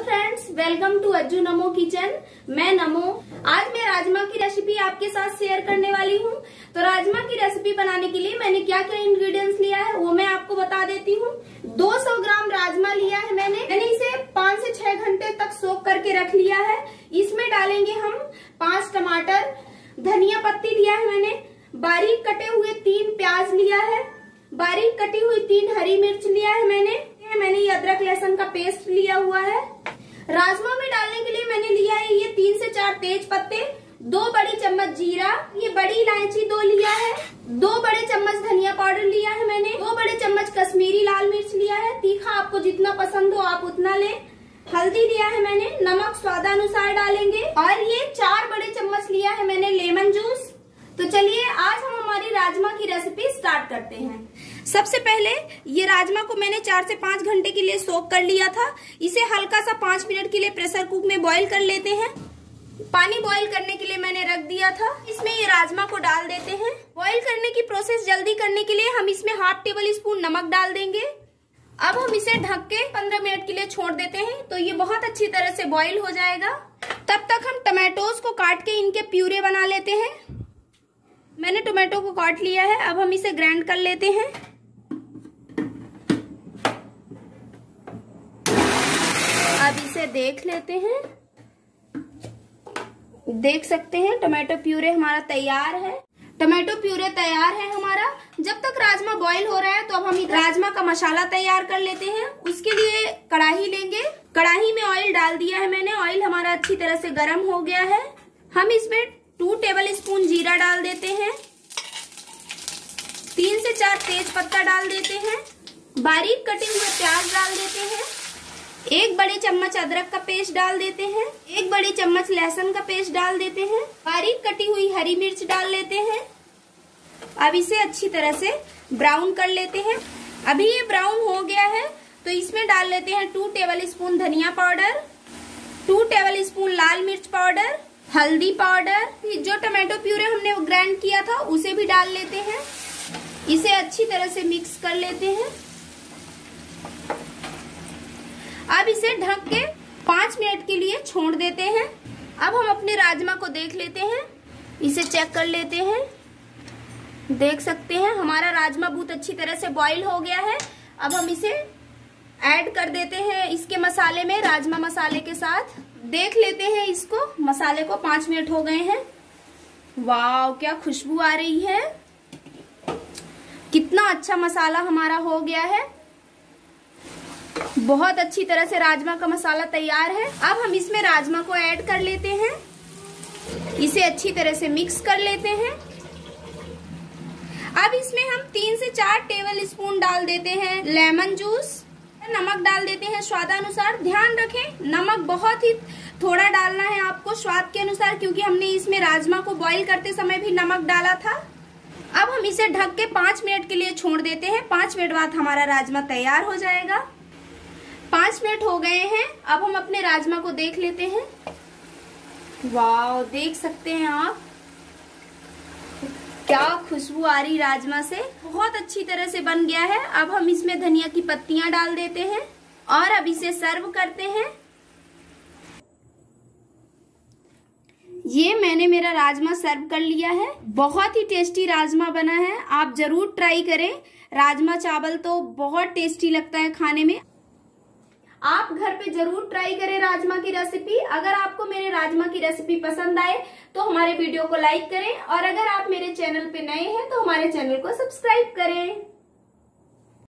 Friends welcome to Ajju NaMo kitchen मैं नमो। आज मैं राजमा की रेसिपी आपके साथ शेयर करने वाली हूँ। तो राजमा की रेसिपी बनाने के लिए मैंने क्या क्या इंग्रेडिएंट्स लिया है, वो मैं आपको बता देती हूँ। 200 ग्राम राजमा लिया है मैंने। मैंने इसे पाँच से छह घंटे तक सोख करके रख लिया है। इसमें डालेंगे हम पाँच टमाटर, धनिया पत्ती लिया है मैंने। बारीक कटे हुए तीन प्याज लिया है। बारीक कटी हुई तीन हरी मिर्च लिया है मैंने। मैंने ये अदरक लहसुन का पेस्ट लिया हुआ है। राजमा में डालने के लिए मैंने लिया है ये तीन से चार तेज पत्ते, दो बड़ी चम्मच जीरा, ये बड़ी इलायची दो लिया है, दो बड़े चम्मच धनिया पाउडर लिया है मैंने, दो बड़े चम्मच कश्मीरी लाल मिर्च लिया है, तीखा आपको जितना पसंद हो आप उतना ले। हल्दी लिया है मैंने, नमक स्वादानुसार डालेंगे, और ये चार बड़े चम्मच लिया है मैंने लेमन जूस। तो चलिए, आज हम राजमा की रेसिपी स्टार्ट करते हैं। सबसे पहले ये राजमा को मैंने चार से पाँच घंटे के लिए सोक कर लिया था। इसे हल्का सा पाँच मिनट के लिए प्रेशर कुक में बॉईल कर लेते हैं। पानी बॉईल करने के लिए मैंने रख दिया था। इसमें ये राजमा को डाल देते हैं। बॉईल करने की प्रोसेस जल्दी करने के लिए हम इसमें हाफ़ टेबल स्पून नमक डाल देंगे। अब हम इसे ढक के पंद्रह मिनट के लिए छोड़ देते हैं। तो ये बहुत अच्छी तरह से बॉईल हो जाएगा। तब तक हम टमाटोज को काट के इनके प्यूरे बना लेते हैं। मैंने टोमेटो को काट लिया है, अब हम इसे ग्राइंड कर लेते हैं। अब इसे देख लेते हैं। देख सकते हैं, टोमेटो प्यूरे हमारा तैयार है। टोमेटो प्यूरे तैयार है हमारा। जब तक राजमा बॉईल हो रहा है तो अब हम राजमा का मसाला तैयार कर लेते हैं। उसके लिए कढ़ाई लेंगे। कढ़ाई में ऑयल डाल दिया है मैंने। ऑयल हमारा अच्छी तरह से गर्म हो गया है। हम इसमें टू टेबल स्पून जीरा डाल देते हैं। तीन से चार तेज पत्ता डाल देते हैं। बारीक कटे हुए प्याज डाल देते हैं। एक बड़े चम्मच अदरक का पेस्ट डाल देते हैं। एक बड़े चम्मच लहसुन का पेस्ट डाल देते हैं। बारीक कटी हुई हरी मिर्च डाल लेते हैं। अब इसे अच्छी तरह से ब्राउन कर लेते हैं। अभी ये ब्राउन हो गया है तो इसमें डाल लेते हैं टू टेबल स्पून धनिया पाउडर, टू टेबल स्पून लाल मिर्च पाउडर हल्दी पाउडर जो टमाटो प्यूरे हमने ग्राइंड किया था, उसे भी डाल लेते हैं। इसे अच्छी तरह से मिक्स कर लेते हैं। अब इसे ढक के पाँच मिनट के लिए छोड़ देते हैं। अब हम अपने राजमा को देख लेते हैं। इसे चेक कर लेते हैं। देख सकते हैं, हमारा राजमा बहुत अच्छी तरह से बॉईल हो गया है। अब हम इसे ऐड कर देते हैं इसके मसाले में, राजमा मसाले के साथ। देख लेते हैं इसको। मसाले को पाँच मिनट हो गए हैं। वाव क्या खुशबू आ रही है। कितना अच्छा मसाला हमारा हो गया है। बहुत अच्छी तरह से राजमा का मसाला तैयार है। अब हम इसमें राजमा को ऐड कर लेते हैं। इसे अच्छी तरह से मिक्स कर लेते हैं। अब इसमें हम तीन से चार टेबल स्पून डाल देते हैं लेमन जूस। नमक डाल देते हैं स्वादानुसार। ध्यान रखें, नमक बहुत ही थोड़ा डालना है आपको स्वाद के अनुसार, क्योंकि हमने इसमें राजमा को बॉईल करते समय भी नमक डाला था। अब हम इसे ढक के पाँच मिनट के लिए छोड़ देते हैं। पाँच मिनट बाद हमारा राजमा तैयार हो जाएगा। पाँच मिनट हो गए हैं, अब हम अपने राजमा को देख लेते हैं। वाह देख सकते हैं आप। क्या खुशबू आ रही राजमा से? बहुत अच्छी तरह से बन गया है। अब हम इसमें धनिया की पत्तियाँ डाल देते हैं और अब इसे सर्व करते हैं। ये मैंने मेरा राजमा सर्व कर लिया है। बहुत ही टेस्टी राजमा बना है। आप ज़रूर ट्राई करें। राजमा चावल तो बहुत टेस्टी लगता है खाने में। आप घर पे ज़रूर ट्राई करें राजमा की रेसिपी अगर आपको मेरे राजमा की रेसिपी पसंद आए तो हमारे वीडियो को लाइक करें। और अगर आप मेरे चैनल पे नए हैं तो हमारे चैनल को सब्सक्राइब करें।